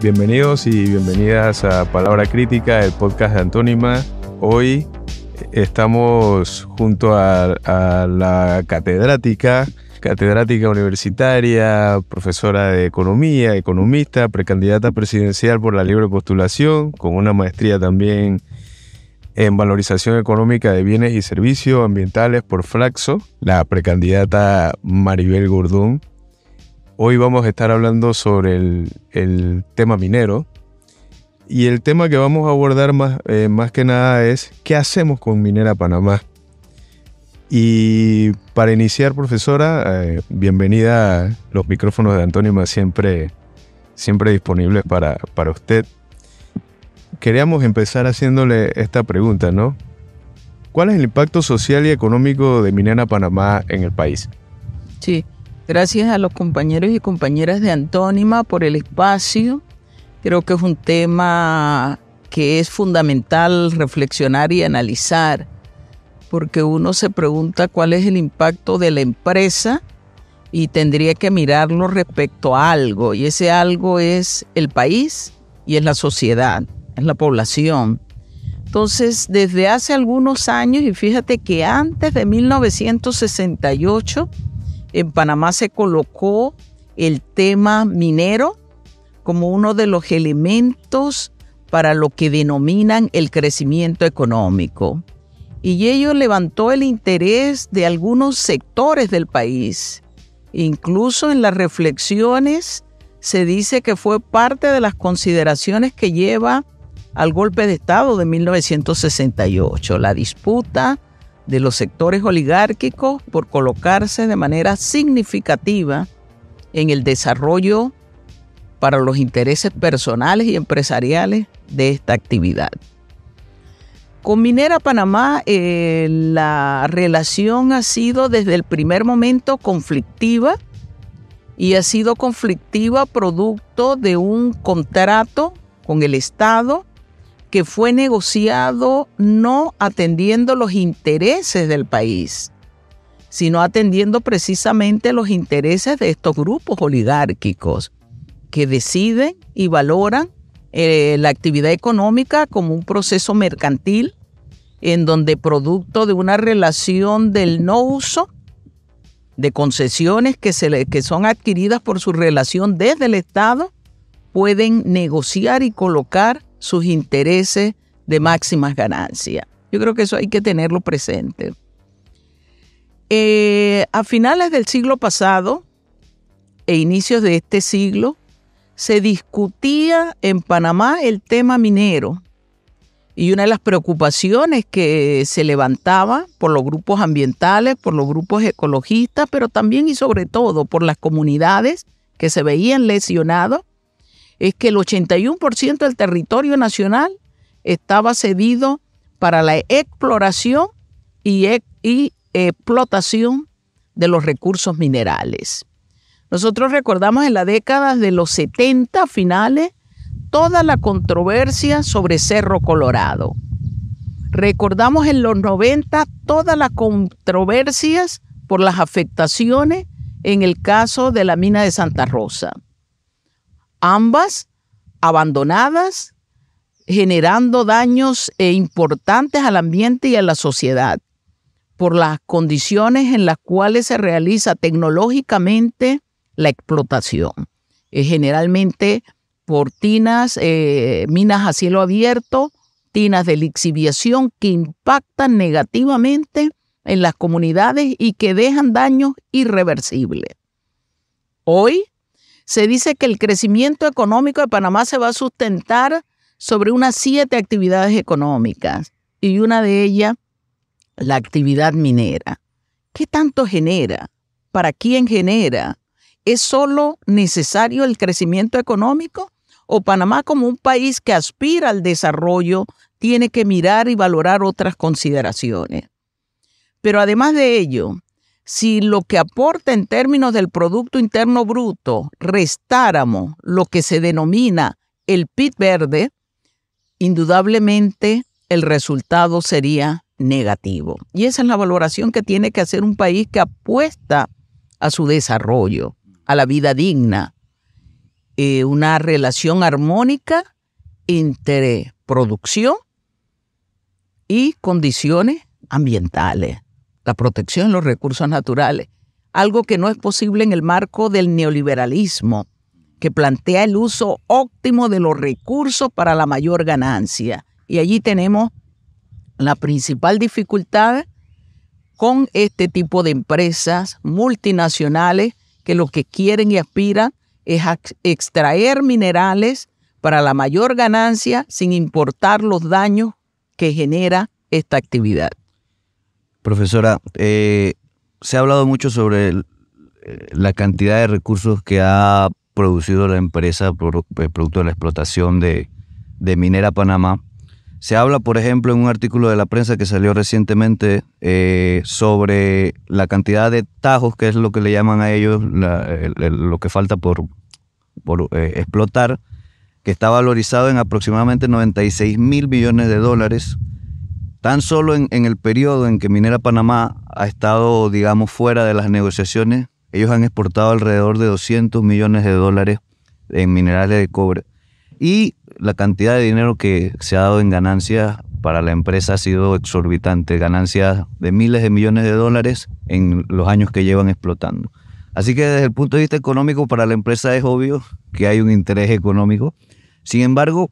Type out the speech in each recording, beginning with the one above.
Bienvenidos y bienvenidas a Palabra Crítica, el podcast de Antónima. Hoy estamos junto a, la catedrática, catedrática universitaria, profesora de economía, economista, precandidata presidencial por la libre postulación, con una maestría también en valorización económica de bienes y servicios ambientales por Flaxo, la precandidata Maribel Gordón. Hoy vamos a estar hablando sobre el, tema minero. Y el tema que vamos a abordar más, eh, más que nada es qué hacemos con Minera Panamá. Y para iniciar, profesora, eh, bienvenida. Los micrófonos de Antónima siempre, siempre disponibles para, para usted. Queríamos empezar haciéndole esta pregunta, ¿no? ¿Cuál es el impacto social y económico de Minera Panamá en el país? Sí, Gracias a los compañeros y compañeras de Antónima por el espacio. Creo que es un tema que es fundamental reflexionar y analizar, porque uno se pregunta cuál es el impacto de la empresa y tendría que mirarlo respecto a algo, y ese algo es el país y es la sociedad, es la población. Entonces, desde hace algunos años, y fíjate que antes de 1968, en Panamá se colocó el tema minero como uno de los elementos para lo que denominan el crecimiento económico. Y ello levantó el interés de algunos sectores del país. Incluso en las reflexiones se dice que fue parte de las consideraciones que lleva al golpe de Estado de 1968, la disputa de los sectores oligárquicos por colocarse de manera significativa en el desarrollo para los intereses personales y empresariales de esta actividad. Con Minera Panamá eh, la relación ha sido desde el primer momento conflictiva y ha sido conflictiva producto de un contrato con el Estado que fue negociado no atendiendo los intereses del país, sino atendiendo precisamente los intereses de estos grupos oligárquicos que deciden y valoran eh, la actividad económica como un proceso mercantil en donde producto de una relación del no uso de concesiones que, se que son adquiridas por su relación desde el Estado, pueden negociar y colocar sus intereses de máximas ganancias. Yo creo que eso hay que tenerlo presente. Eh, a finales del siglo pasado e inicios de este siglo, se discutía en Panamá el tema minero. Y una de las preocupaciones que se levantaba por los grupos ambientales, por los grupos ecologistas, pero también y sobre todo por las comunidades que se veían lesionadas es que el 81% del territorio nacional estaba cedido para la exploración y, y explotación de los recursos minerales. Nosotros recordamos en la década de los 70 finales toda la controversia sobre Cerro Colorado. Recordamos en los 90 todas las controversias por las afectaciones en el caso de la mina de Santa Rosa ambas abandonadas, generando daños e importantes al ambiente y a la sociedad por las condiciones en las cuales se realiza tecnológicamente la explotación. Eh, generalmente por tinas, eh, minas a cielo abierto, tinas de lixiviación que impactan negativamente en las comunidades y que dejan daños irreversibles. Hoy se dice que el crecimiento económico de Panamá se va a sustentar sobre unas siete actividades económicas y una de ellas la actividad minera. ¿Qué tanto genera? ¿Para quién genera? ¿Es solo necesario el crecimiento económico? ¿O Panamá como un país que aspira al desarrollo tiene que mirar y valorar otras consideraciones? Pero además de ello, si lo que aporta en términos del Producto Interno Bruto restáramos lo que se denomina el PIB verde, indudablemente el resultado sería negativo. Y esa es la valoración que tiene que hacer un país que apuesta a su desarrollo, a la vida digna. eh, una relación armónica entre producción y condiciones ambientales, la protección de los recursos naturales, algo que no es posible en el marco del neoliberalismo, que plantea el uso óptimo de los recursos para la mayor ganancia. Y allí tenemos la principal dificultad con este tipo de empresas multinacionales que lo que quieren y aspiran es extraer minerales para la mayor ganancia sin importar los daños que genera esta actividad. Profesora, eh, se ha hablado mucho sobre eh, la cantidad de recursos que ha producido la empresa eh, producto de la explotación de, Minera Panamá. Se habla, por ejemplo, en un artículo de la prensa que salió recientemente sobre la cantidad de tajos, que es lo que le llaman a ellos lo que falta por, por explotar, que está valorizado en aproximadamente 96 mil millones de dólares. Tan solo en, el periodo en que Minera Panamá ha estado, digamos, fuera de las negociaciones, ellos han exportado alrededor de 200 millones de dólares en minerales de cobre. Y la cantidad de dinero que se ha dado en ganancias para la empresa ha sido exorbitante, ganancias de miles de millones de dólares en los años que llevan explotando. Así que desde el punto de vista económico para la empresa es obvio que hay un interés económico. Sin embargo,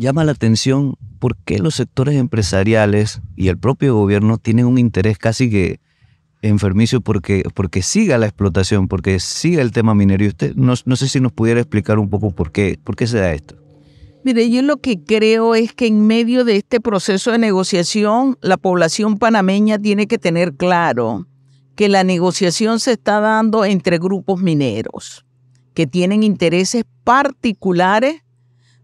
llama la atención por qué los sectores empresariales y el propio gobierno tienen un interés casi que enfermizo porque, porque siga la explotación, porque siga el tema minero. Y usted no, no sé si nos pudiera explicar un poco por qué, por qué se da esto. Mire, yo lo que creo es que en medio de este proceso de negociación, la población panameña tiene que tener claro que la negociación se está dando entre grupos mineros que tienen intereses particulares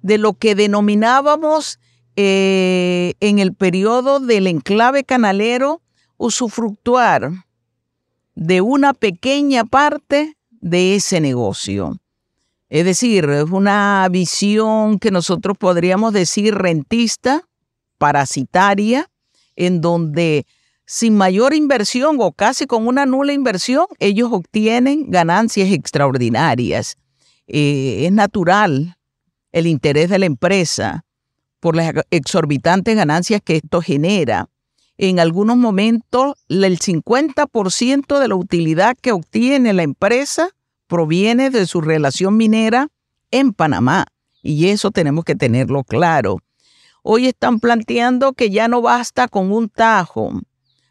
de lo que denominábamos eh, en el periodo del enclave canalero usufructuar de una pequeña parte de ese negocio. Es decir, es una visión que nosotros podríamos decir rentista, parasitaria, en donde sin mayor inversión o casi con una nula inversión, ellos obtienen ganancias extraordinarias. Eh, es natural el interés de la empresa por las exorbitantes ganancias que esto genera en algunos momentos el 50% de la utilidad que obtiene la empresa proviene de su relación minera en Panamá. Y eso tenemos que tenerlo claro. Hoy están planteando que ya no basta con un tajo,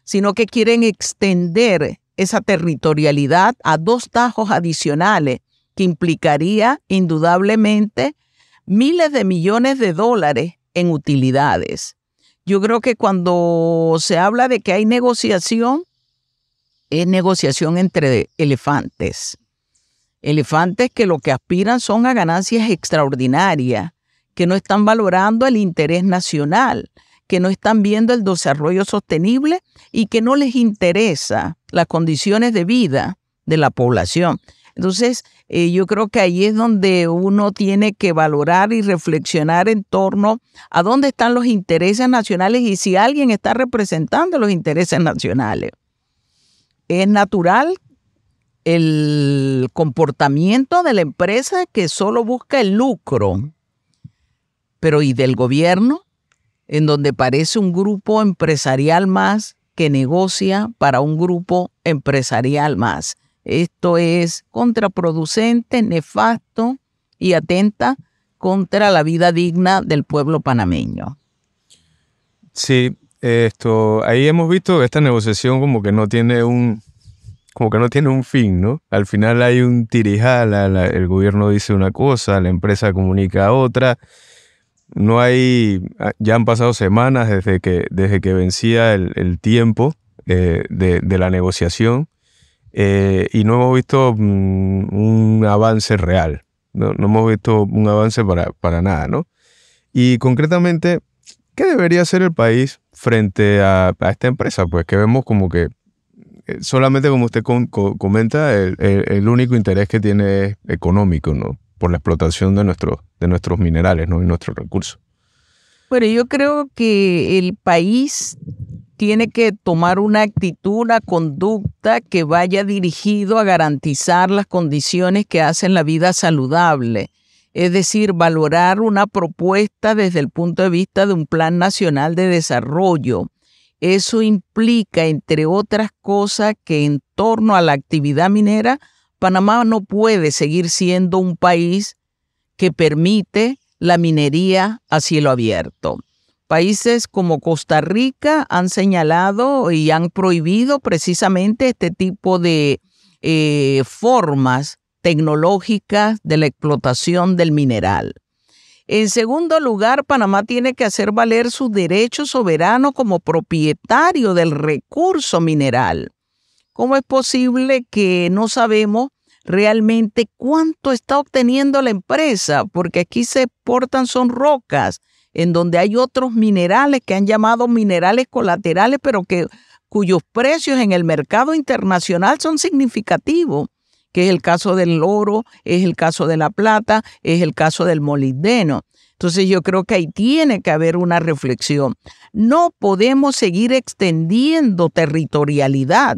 sino que quieren extender esa territorialidad a dos tajos adicionales, que implicaría indudablemente miles de millones de dólares en utilidades. Yo creo que cuando se habla de que hay negociación, es negociación entre elefantes. Elefantes que lo que aspiran son a ganancias extraordinarias, que no están valorando el interés nacional, que no están viendo el desarrollo sostenible y que no les interesa las condiciones de vida de la población. Entonces, eh, yo creo que ahí es donde uno tiene que valorar y reflexionar en torno a dónde están los intereses nacionales y si alguien está representando los intereses nacionales. Es natural el comportamiento de la empresa que solo busca el lucro, pero ¿y del gobierno? En donde parece un grupo empresarial más que negocia para un grupo empresarial más. Esto es contraproducente, nefasto y atenta contra la vida digna del pueblo panameño. Sí, esto, ahí hemos visto que esta negociación como que no tiene un, como que no tiene un fin, ¿no? Al final hay un tirijal, el gobierno dice una cosa, la empresa comunica otra. No hay, ah, ya han pasado semanas desde que, desde que vencía el, tiempo eh, de, de, la negociación eh, y no hemos visto mm, un avance real, no, hemos visto un avance para, para nada, ¿no? Y concretamente, ¿qué debería hacer el país frente a, esta empresa? Pues que vemos como que eh, solamente como usted comenta, el, único interés que tiene es económico, ¿no? Por la explotación de, nuestros de nuestros minerales, ¿no? Y nuestros recursos. Bueno, yo creo que el país tiene que tomar una actitud, una conducta que vaya dirigido a garantizar las condiciones que hacen la vida saludable. Es decir, valorar una propuesta desde el punto de vista de un plan nacional de desarrollo. Eso implica, entre otras cosas, que en torno a la actividad minera, Panamá no puede seguir siendo un país que permite la minería a cielo abierto. Países como Costa Rica han señalado y han prohibido precisamente este tipo de eh, formas tecnológicas de la explotación del mineral. En segundo lugar, Panamá tiene que hacer valer su derecho soberano como propietario del recurso mineral. ¿Cómo es posible que no sabemos realmente cuánto está obteniendo la empresa? Porque aquí se exportan son rocas, en donde hay otros minerales que han llamado minerales colaterales, pero que cuyos precios en el mercado internacional son significativos, que es el caso del oro, es el caso de la plata, es el caso del molibdeno. Entonces yo creo que ahí tiene que haber una reflexión. No podemos seguir extendiendo territorialidad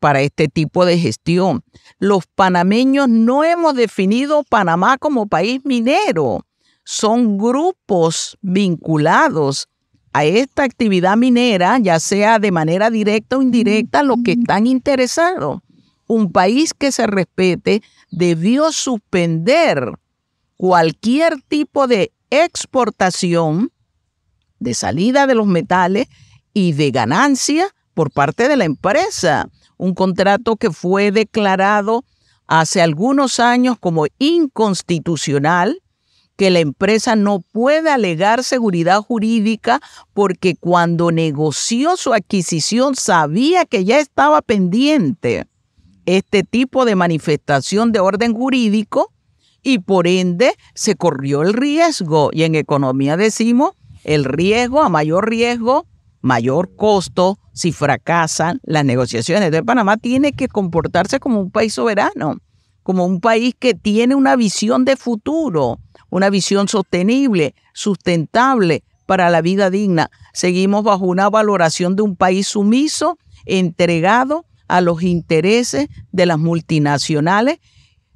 para este tipo de gestión. Los panameños no hemos definido Panamá como país minero son grupos vinculados a esta actividad minera, ya sea de manera directa o indirecta, los que están interesados. Un país que se respete debió suspender cualquier tipo de exportación, de salida de los metales y de ganancia por parte de la empresa. Un contrato que fue declarado hace algunos años como inconstitucional que la empresa no puede alegar seguridad jurídica porque cuando negoció su adquisición sabía que ya estaba pendiente este tipo de manifestación de orden jurídico y por ende se corrió el riesgo. Y en economía decimos, el riesgo, a mayor riesgo, mayor costo si fracasan las negociaciones. Entonces Panamá tiene que comportarse como un país soberano, como un país que tiene una visión de futuro una visión sostenible, sustentable para la vida digna. Seguimos bajo una valoración de un país sumiso, entregado a los intereses de las multinacionales.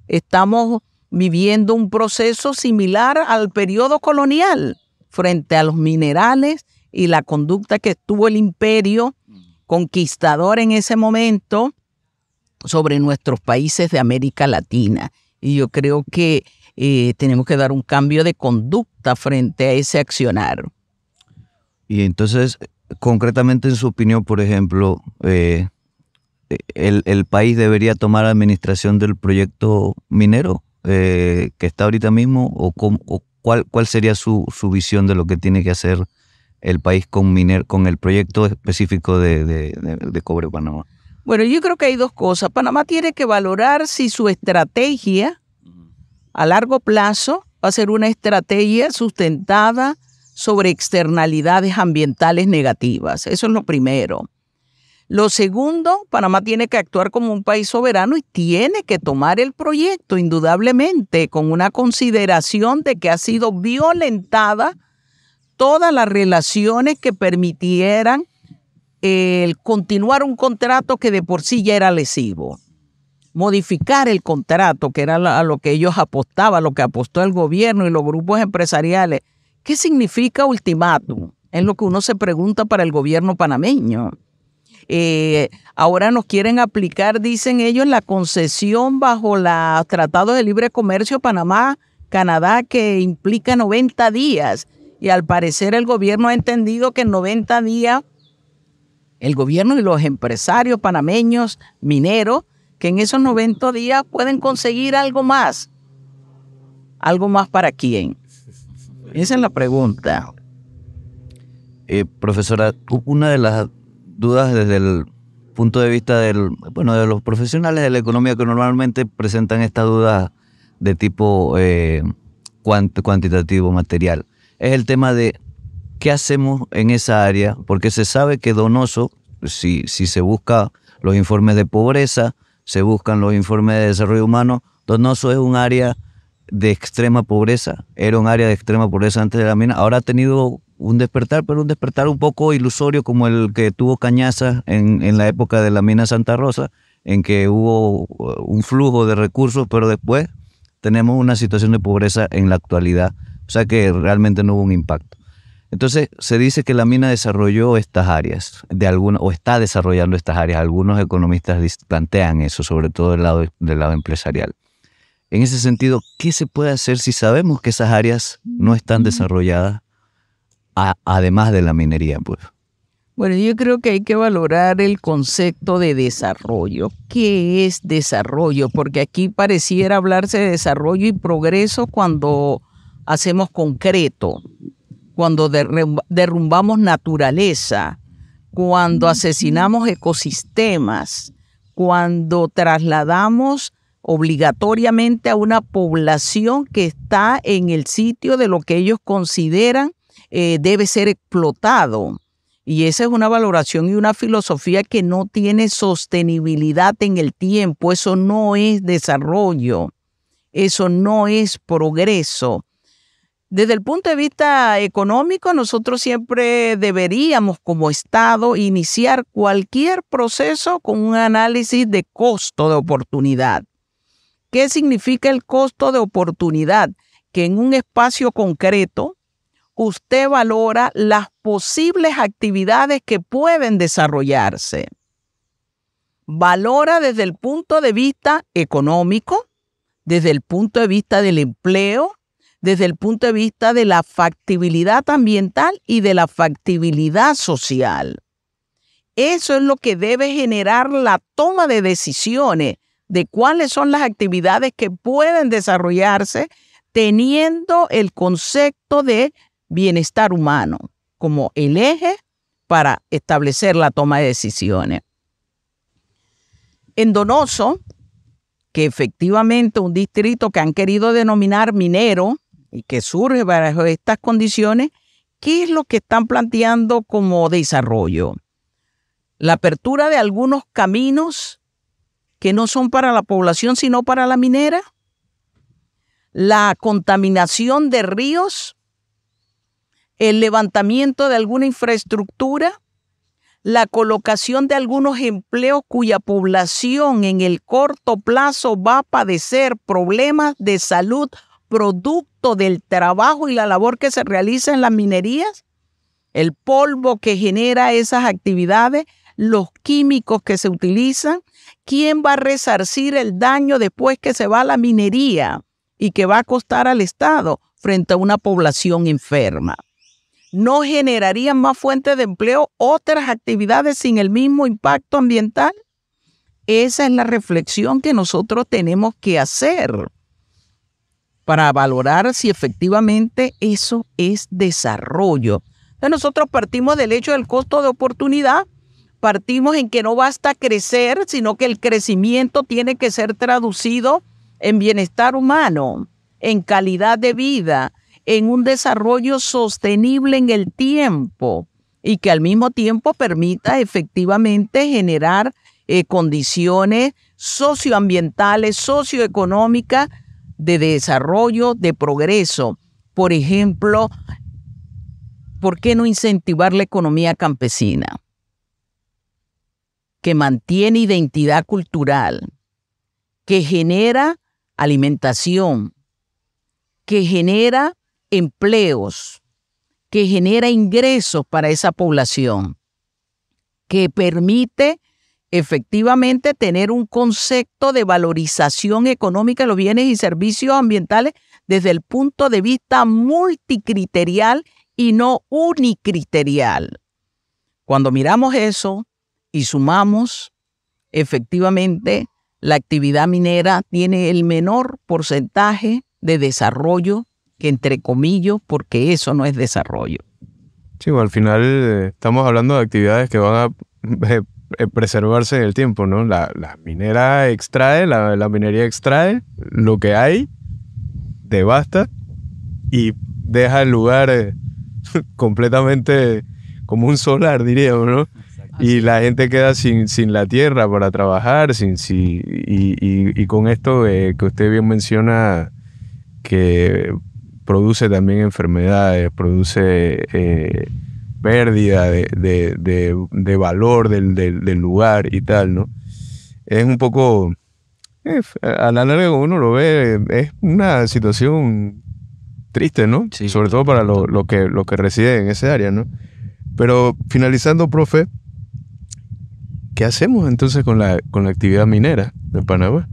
Estamos viviendo un proceso similar al periodo colonial frente a los minerales y la conducta que tuvo el imperio conquistador en ese momento sobre nuestros países de América Latina. Y yo creo que eh, tenemos que dar un cambio de conducta frente a ese accionar. Y entonces, concretamente en su opinión, por ejemplo, eh, el, país debería tomar administración del proyecto minero eh, que está ahorita mismo o, cuál, cuál sería su, visión de lo que tiene que hacer el país con, miner, con el proyecto específico de, de Cobre Panamá. Bueno, yo creo que hay dos cosas. Panamá tiene que valorar si su estrategia a largo plazo va a ser una estrategia sustentada sobre externalidades ambientales negativas. Eso es lo primero. Lo segundo, Panamá tiene que actuar como un país soberano y tiene que tomar el proyecto, indudablemente, con una consideración de que ha sido violentada todas las relaciones que permitieran el continuar un contrato que de por sí ya era lesivo modificar el contrato, que era a lo que ellos apostaban, lo que apostó el gobierno y los grupos empresariales. ¿Qué significa ultimátum? Es lo que uno se pregunta para el gobierno panameño. Eh, ahora nos quieren aplicar, dicen ellos, la concesión bajo los tratados de libre comercio Panamá-Canadá que implica 90 días. Y al parecer el gobierno ha entendido que en 90 días el gobierno y los empresarios panameños mineros que en esos 90 días pueden conseguir algo más. ¿Algo más para quién? Esa es la pregunta. Eh, profesora, una de las dudas desde el punto de vista del, bueno, de los profesionales de la economía que normalmente presentan esta duda de tipo eh, cuantitativo, material, es el tema de qué hacemos en esa área, porque se sabe que Donoso, si, si se busca los informes de pobreza, se buscan los informes de desarrollo humano. Donoso es un área de extrema pobreza, era un área de extrema pobreza antes de la mina, ahora ha tenido un despertar, pero un despertar un poco ilusorio como el que tuvo Cañaza en, en la época de la mina Santa Rosa, en que hubo uh, un flujo de recursos, pero después tenemos una situación de pobreza en la actualidad, o sea que realmente no hubo un impacto. Entonces se dice que la mina desarrolló estas áreas, de alguna, o está desarrollando estas áreas. Algunos economistas plantean eso, sobre todo del lado, del lado empresarial. En ese sentido, ¿qué se puede hacer si sabemos que esas áreas no están desarrolladas, además de la minería? Pues? Bueno, yo creo que hay que valorar el concepto de desarrollo. ¿Qué es desarrollo? Porque aquí pareciera hablarse de desarrollo y progreso cuando hacemos concreto, cuando derrumbamos naturaleza, cuando asesinamos ecosistemas, cuando trasladamos obligatoriamente a una población que está en el sitio de lo que ellos consideran eh, debe ser explotado. Y esa es una valoración y una filosofía que no tiene sostenibilidad en el tiempo. Eso no es desarrollo. Eso no es progreso. Desde el punto de vista económico, nosotros siempre deberíamos como Estado iniciar cualquier proceso con un análisis de costo de oportunidad. ¿Qué significa el costo de oportunidad? Que en un espacio concreto usted valora las posibles actividades que pueden desarrollarse. Valora desde el punto de vista económico, desde el punto de vista del empleo, desde el punto de vista de la factibilidad ambiental y de la factibilidad social. Eso es lo que debe generar la toma de decisiones de cuáles son las actividades que pueden desarrollarse teniendo el concepto de bienestar humano como el eje para establecer la toma de decisiones. En Donoso, que efectivamente un distrito que han querido denominar minero y que surge bajo estas condiciones, ¿qué es lo que están planteando como desarrollo? La apertura de algunos caminos que no son para la población, sino para la minera, la contaminación de ríos, el levantamiento de alguna infraestructura, la colocación de algunos empleos cuya población en el corto plazo va a padecer problemas de salud producto del trabajo y la labor que se realiza en las minerías, el polvo que genera esas actividades, los químicos que se utilizan, ¿quién va a resarcir el daño después que se va a la minería y que va a costar al Estado frente a una población enferma? ¿No generarían más fuentes de empleo otras actividades sin el mismo impacto ambiental? Esa es la reflexión que nosotros tenemos que hacer para valorar si efectivamente eso es desarrollo. Nosotros partimos del hecho del costo de oportunidad partimos en que no basta crecer, sino que el crecimiento tiene que ser traducido en bienestar humano, en calidad de vida, en un desarrollo sostenible en el tiempo y que al mismo tiempo permita efectivamente generar eh, condiciones socioambientales, socioeconómicas de desarrollo, de progreso. Por ejemplo, ¿por qué no incentivar la economía campesina? que mantiene identidad cultural, que genera alimentación, que genera empleos, que genera ingresos para esa población, que permite efectivamente tener un concepto de valorización económica de los bienes y servicios ambientales desde el punto de vista multicriterial y no unicriterial. Cuando miramos eso, y sumamos, efectivamente, la actividad minera tiene el menor porcentaje de desarrollo que entre comillas, porque eso no es desarrollo. Sí, al final eh, estamos hablando de actividades que van a eh, preservarse en el tiempo, ¿no? La, minera extrae, la, la, minería extrae lo que hay, devasta y deja el lugar completamente como un solar, diríamos, ¿no? y la gente queda sin, sin la tierra para trabajar, sin, sin y, y, con esto eh, que usted bien menciona, que produce también enfermedades, produce eh, pérdida de, valor del, lugar y tal, ¿no? Es un poco, eh, a la larga uno lo ve, es una situación triste, ¿no? Sobre todo para los lo que, lo que residen en ese área, ¿no? Pero finalizando, profe, ¿qué hacemos entonces con la, con la actividad minera de Panamá?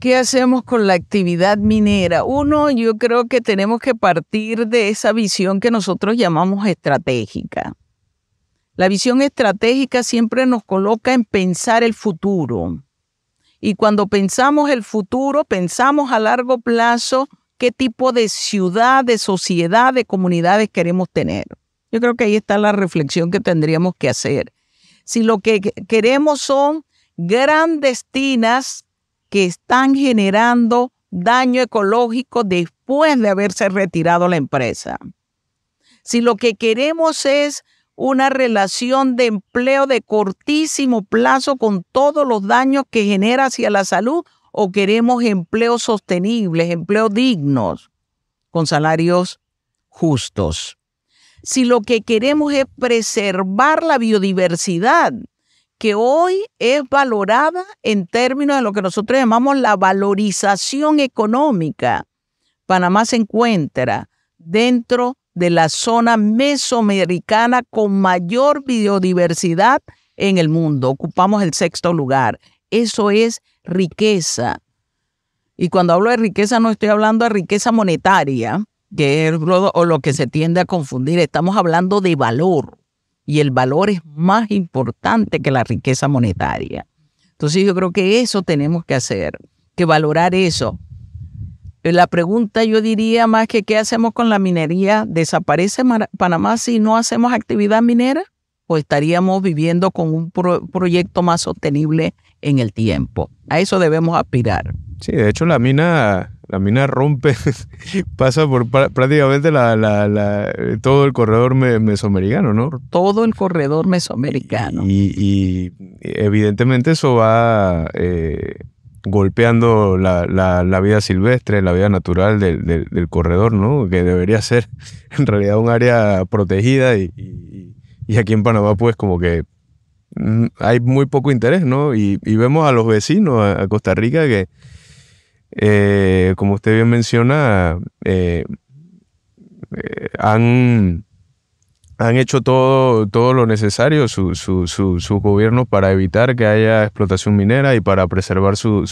¿Qué hacemos con la actividad minera? Uno, yo creo que tenemos que partir de esa visión que nosotros llamamos estratégica. La visión estratégica siempre nos coloca en pensar el futuro. Y cuando pensamos el futuro, pensamos a largo plazo qué tipo de ciudad, de sociedad, de comunidades queremos tener. Yo creo que ahí está la reflexión que tendríamos que hacer. Si lo que queremos son grandes tinas que están generando daño ecológico después de haberse retirado la empresa. Si lo que queremos es una relación de empleo de cortísimo plazo con todos los daños que genera hacia la salud o queremos empleos sostenibles, empleos dignos, con salarios justos. Si lo que queremos es preservar la biodiversidad, que hoy es valorada en términos de lo que nosotros llamamos la valorización económica. Panamá se encuentra dentro de la zona mesoamericana con mayor biodiversidad en el mundo. Ocupamos el sexto lugar. Eso es riqueza. Y cuando hablo de riqueza no estoy hablando de riqueza monetaria, que es lo, o lo que se tiende a confundir. Estamos hablando de valor y el valor es más importante que la riqueza monetaria. Entonces yo creo que eso tenemos que hacer, que valorar eso. La pregunta yo diría más que qué hacemos con la minería. ¿Desaparece Panamá si no hacemos actividad minera? ¿O estaríamos viviendo con un proyecto más sostenible en el tiempo? A eso debemos aspirar. Sí, de hecho la mina la mina rompe, pasa por prácticamente la, todo el corredor mesoamericano, ¿no? Todo el corredor mesoamericano. Y, evidentemente eso va eh, golpeando la, vida silvestre, la vida natural del, corredor, ¿no? Que debería ser en realidad un área protegida y, aquí en Panamá pues como que mm, hay muy poco interés, ¿no? Y, vemos a los vecinos, a Costa Rica, que eh, como usted bien menciona, eh, eh, han, han hecho todo, todo lo necesario sus su, gobiernos para evitar que haya explotación minera y para preservar su,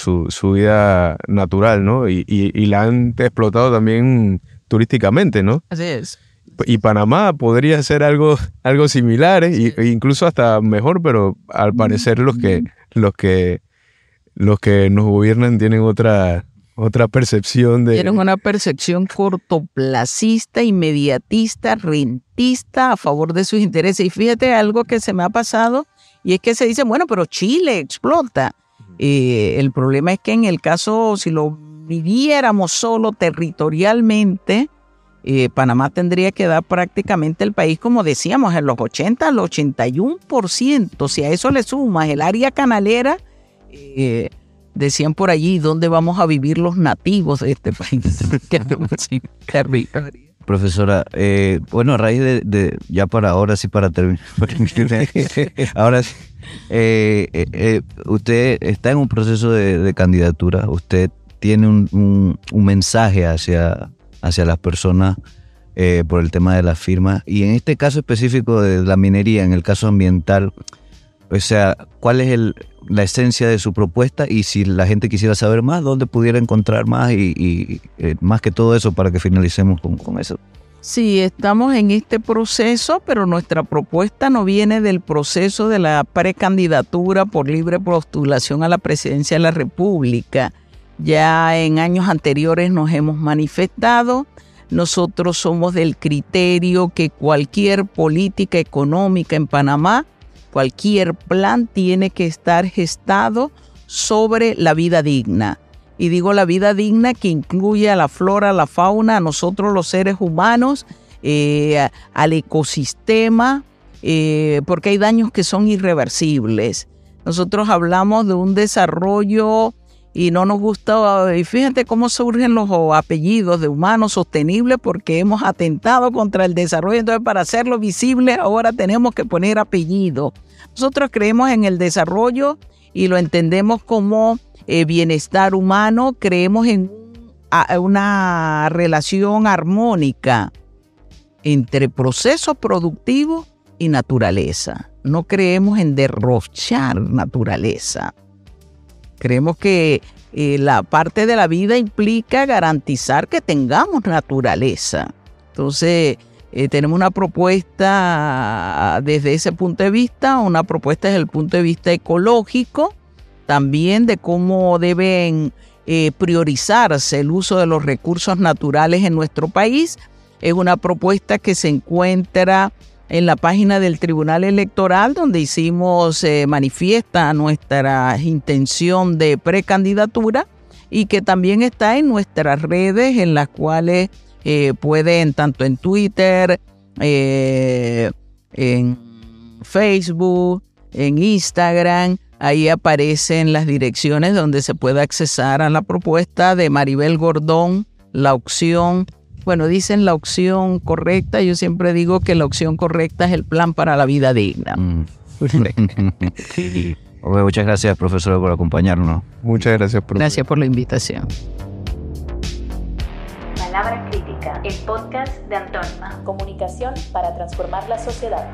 vida natural, ¿no? Y, la han explotado también turísticamente, ¿no? Así es. Y Panamá podría ser algo, algo similar, e incluso hasta mejor, pero al parecer los que, los que los que nos gobiernan tienen otra, otra percepción de... Tienen una percepción cortoplacista, inmediatista, rentista a favor de sus intereses. Y fíjate algo que se me ha pasado, y es que se dice, bueno, pero Chile explota. Eh, el problema es que en el caso, si lo viviéramos solo territorialmente, eh, Panamá tendría que dar prácticamente el país, como decíamos, en los 80 al 81%. Si a eso le sumas el área canalera, eh, decían por allí, ¿dónde vamos a vivir los nativos de este país? Profesora, eh, bueno, a raíz de, ya para ahora sí, para terminar, ahora sí, eh, usted está en un proceso de, candidatura, usted tiene un, mensaje hacia, hacia las personas por el tema de las firmas y en este caso específico de la minería, en el caso ambiental, o sea, ¿cuál es la esencia de su propuesta? Y si la gente quisiera saber más, ¿dónde pudiera encontrar más? Y, eh, más que todo eso para que finalicemos con eso. Sí, estamos en este proceso, pero nuestra propuesta no viene del proceso de la precandidatura por libre postulación a la presidencia de la República. Ya en años anteriores nos hemos manifestado. Nosotros somos del criterio que cualquier política económica en Panamá Cualquier plan tiene que estar gestado sobre la vida digna. Y digo la vida digna que incluye a la flora, a la fauna, a nosotros los seres humanos, eh, al ecosistema, eh, porque hay daños que son irreversibles. Nosotros hablamos de un desarrollo y no nos gusta, y fíjate cómo surgen los apellidos de humanos sostenibles porque hemos atentado contra el desarrollo, entonces para hacerlo visible ahora tenemos que poner apellido. Nosotros creemos en el desarrollo y lo entendemos como eh, bienestar humano, creemos en una relación armónica entre proceso productivo y naturaleza. No creemos en derrochar naturaleza. Creemos que eh, la parte de la vida implica garantizar que tengamos naturaleza. Entonces, eh, tenemos una propuesta desde ese punto de vista, una propuesta desde el punto de vista ecológico, también de cómo deben eh, priorizarse el uso de los recursos naturales en nuestro país. Es una propuesta que se encuentra en la página del Tribunal Electoral, donde hicimos eh, manifiesta nuestra intención de precandidatura y que también está en nuestras redes, en las cuales eh, pueden, tanto en Twitter, eh, en Facebook, en Instagram, ahí aparecen las direcciones donde se puede accesar a la propuesta de Maribel Gordón, la opción bueno, dicen la opción correcta, yo siempre digo que la opción correcta es el plan para la vida digna. Mm. Muchas gracias, profesor, por acompañarnos. Muchas gracias, profesor. Gracias por la invitación. Palabra Crítica, el podcast de Antónima. Comunicación para transformar la sociedad.